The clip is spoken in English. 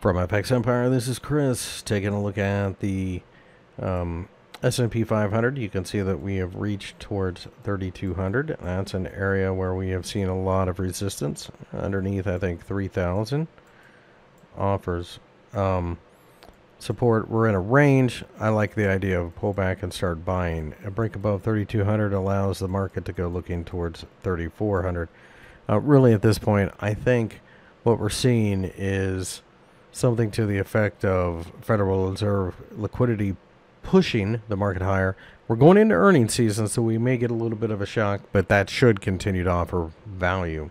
From FX Empire, this is Chris taking a look at the um, S&P 500. You can see that we have reached towards 3,200. That's an area where we have seen a lot of resistance. Underneath, I think 3,000 offers um, support. We're in a range. I like the idea of pull back and start buying. A break above 3,200 allows the market to go looking towards 3,400. Uh, really, at this point, I think what we're seeing is something to the effect of Federal Reserve liquidity pushing the market higher. We're going into earnings season, so we may get a little bit of a shock, but that should continue to offer value.